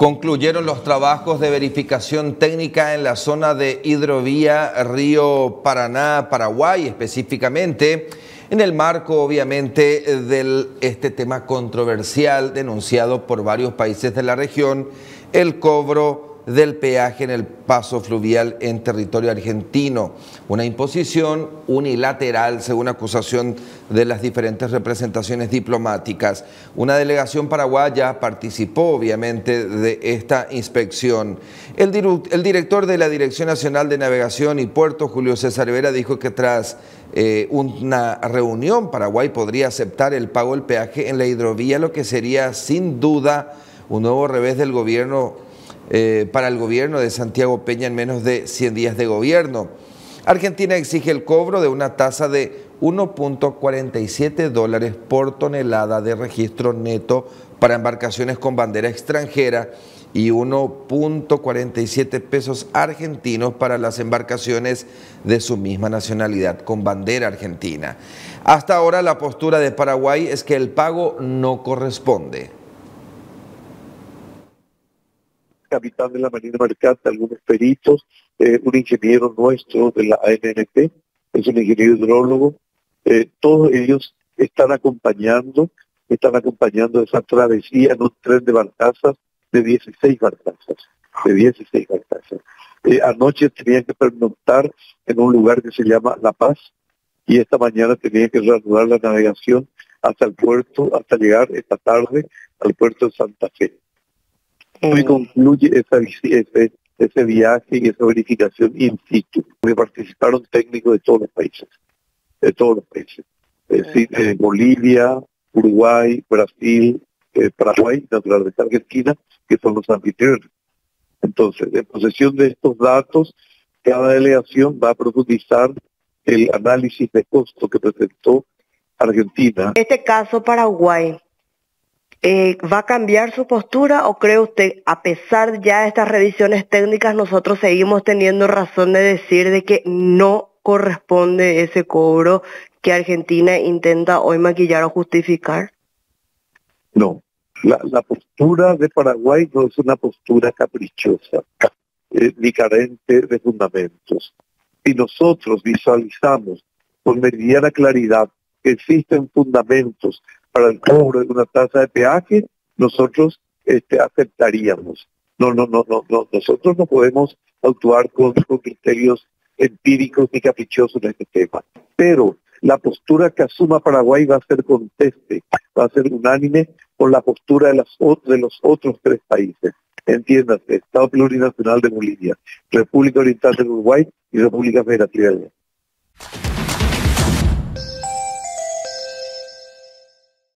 Concluyeron los trabajos de verificación técnica en la zona de hidrovía Río Paraná, Paraguay específicamente, en el marco obviamente de este tema controversial denunciado por varios países de la región, el cobro del peaje en el paso fluvial en territorio argentino. Una imposición unilateral según acusación de las diferentes representaciones diplomáticas. Una delegación paraguaya participó obviamente de esta inspección. El, director de la Dirección Nacional de Navegación y Puertos, Julio César Vera, dijo que tras eh, una reunión Paraguay podría aceptar el pago del peaje en la hidrovía, lo que sería sin duda un nuevo revés del gobierno eh, para el gobierno de Santiago Peña en menos de 100 días de gobierno. Argentina exige el cobro de una tasa de 1.47 dólares por tonelada de registro neto para embarcaciones con bandera extranjera y 1.47 pesos argentinos para las embarcaciones de su misma nacionalidad con bandera argentina. Hasta ahora la postura de Paraguay es que el pago no corresponde. Capitán de la Marina Mercante, algunos peritos, eh, un ingeniero nuestro de la ANNP, es un ingeniero hidrólogo, eh, todos ellos están acompañando, están acompañando esa travesía en un tren de barcazas de 16 barcazas, de 16 barcazas. Eh, anoche tenían que pernoctar en un lugar que se llama La Paz y esta mañana tenían que reanudar la navegación hasta el puerto, hasta llegar esta tarde al puerto de Santa Fe. Hoy concluye ese, ese viaje y esa verificación in situ, porque participaron técnicos de todos los países, de todos los países. Es decir, eh, Bolivia, Uruguay, Brasil, eh, Paraguay, naturalmente Argentina, que son los anfitriones. Entonces, en posesión de estos datos, cada delegación va a profundizar el análisis de costo que presentó Argentina. En este caso, Paraguay, eh, ¿Va a cambiar su postura o cree usted, a pesar ya de estas revisiones técnicas, nosotros seguimos teniendo razón de decir de que no corresponde ese cobro que Argentina intenta hoy maquillar o justificar? No, la, postura de Paraguay no es una postura caprichosa eh, ni carente de fundamentos. Si nosotros visualizamos con meridiana claridad que existen fundamentos para el cobro de una tasa de peaje, nosotros este, aceptaríamos. No, no, no, no, no, nosotros no podemos actuar con, criterios empíricos ni caprichosos en este tema. Pero la postura que asuma Paraguay va a ser conteste, va a ser unánime con la postura de, de los otros tres países. Entiéndase, Estado Plurinacional de Bolivia, República Oriental de Uruguay y República Federativa de